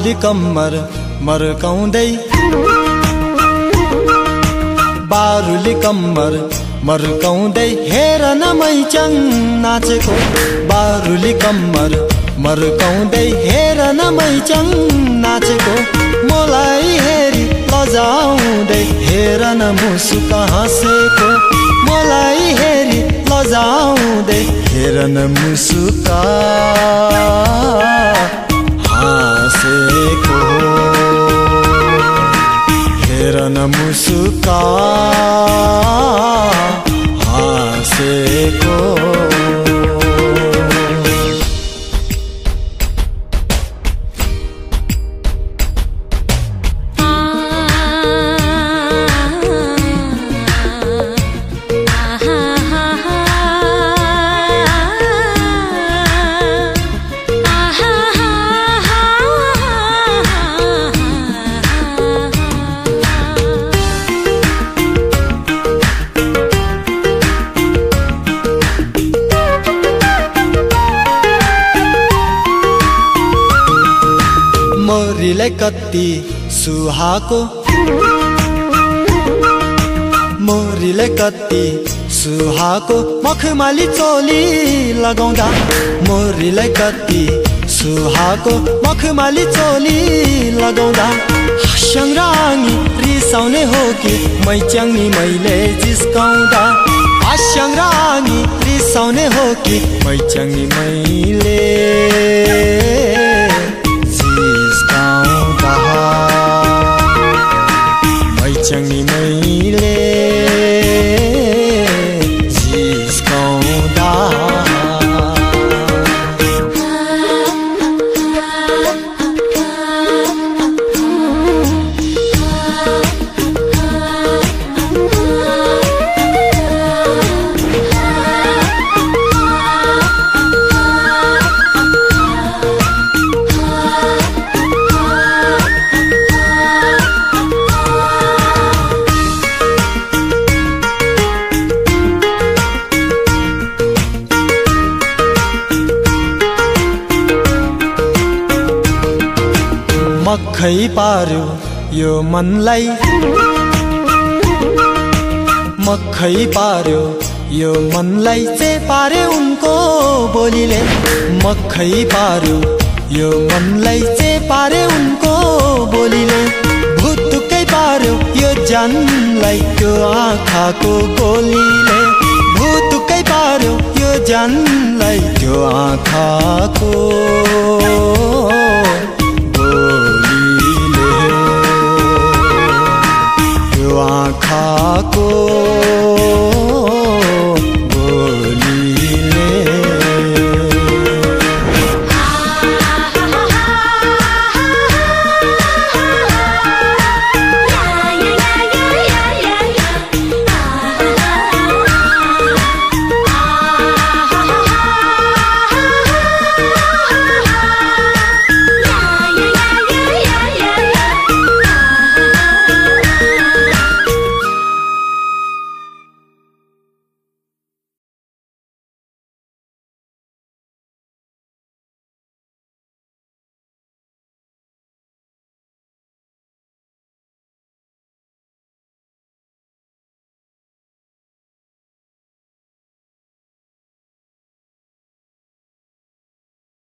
बारुली कम्मर मर्काउँदै। बारुली कम्मर मर्काउँदै हेर न मैचाङ नाचेको। बारुली कम्मर मर्काउँदै हेर न मैचाङ नाचेको। मलाई हेरी लजाउँदै हेर न मुसुक हाँसेको। मलाई हेरी लजाउँदै हेर न मुसुका। मोरीलाई कति सुहाको। मोरीलाई कति सुहाको। मखमाली चोली लगाउँदा मोरीलाई कति सुहाको। मखमाली चोली लगाउँदा हाँस्याङ्रानी रिसाउने हो कि मैच्याङ्नी मैले जिस्काउँदा। हाँस्याङ्रानी रिसाउने हो कि मैच्याङ्नी मैले मैच्याङ्नी मखै पार्यो यो मनलाई। मखै पार्यो यो मनलाई चाहिँ पारे उनको बोलीले। मखै पार्यो यो मनलाई चाहिँ पारे उनको बोलीले। भुतुकै पार्यो यो जानलाई त्यो आँखाको गोलीले। भुतुकै पार्यो यो जानलाई त्यो आँखाको आँखा को